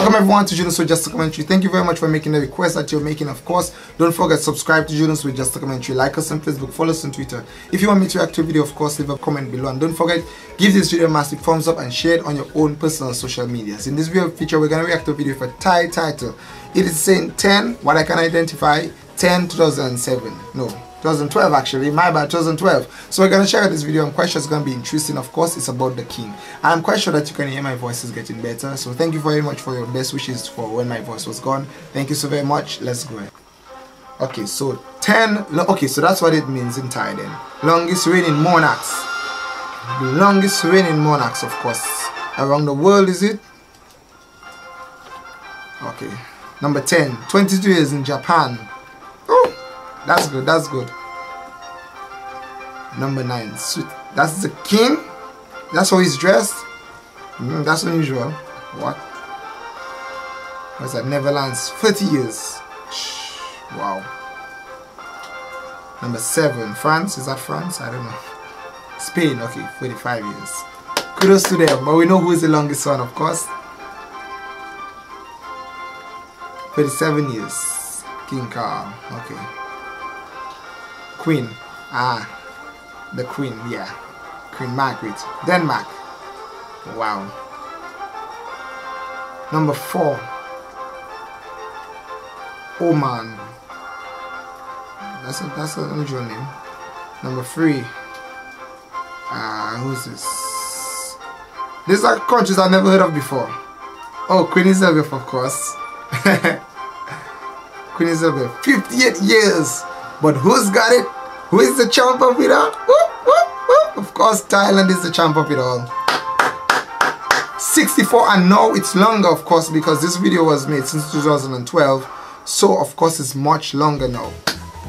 Welcome everyone to Junosuede Just a Commentary. Thank you very much for making the request that you're making. Of course, don't forget subscribe to Junosuede Just a Commentary. Like us on Facebook, follow us on Twitter. If you want me to react to a video, of course, leave a comment below. And don't forget, give this video a massive thumbs up and share it on your own personal social medias. In this video feature, we're gonna react to a video with a Thai title. It is saying 10, what I can identify, 10 2007. No, 2012 actually, my bad, 2012. So we're gonna share this video. I'm quite sure it's gonna be interesting. Of course, it's about the king. I'm quite sure that you can hear my voice is getting better. So thank you very much for your best wishes for when my voice was gone. Thank you so very much. Let's go. Okay, so 10. Okay, so that's what it means in Thai then. Longest reigning monarchs. The longest reigning monarchs, of course, around the world, is it? Okay. Number 10. 22 years in Japan. That's good. That's good. Number nine. Sweet. That's the king. That's how he's dressed. Mm, that's unusual. What? What's that? Netherlands. 30 years. Wow. Number seven. France. Is that France? I don't know. Spain. Okay. 45 years. Kudos to them. But we know who is the longest one, of course. 37 years. King Carl. Okay. Queen. Ah, the Queen, yeah. Queen Margaret. Denmark. Wow. Number four. Oman. That's a that's an unusual name. Number three. Ah, uh, who's this? These are countries I've never heard of before. Oh, Queen Elizabeth, of course. Queen Elizabeth, 58 years. But who's got it? Who is the champ of it all? Of course, Thailand is the champ of it all. 64 and now it's longer of course because this video was made since 2012 so of course it's much longer now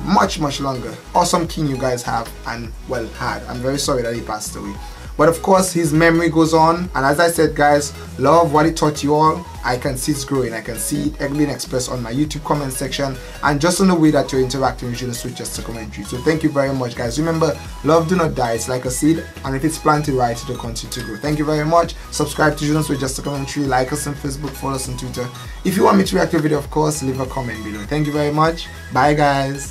much much longer awesome king you guys have and well had i'm very sorry that he passed away but of course, his memory goes on. And as I said, guys, love what he taught you all. I can see it's growing. I can see it being expressed on my YouTube comment section and just on the way that you're interacting with Junosuede just a commentary. So thank you very much, guys. Remember, love do not die. It's like a seed, and if it's planted right, it'll continue to grow. Thank you very much. Subscribe to Junosuede just a commentary. Like us on Facebook, follow us on Twitter. If you want me to react to a video, of course, leave a comment below. Thank you very much. Bye, guys.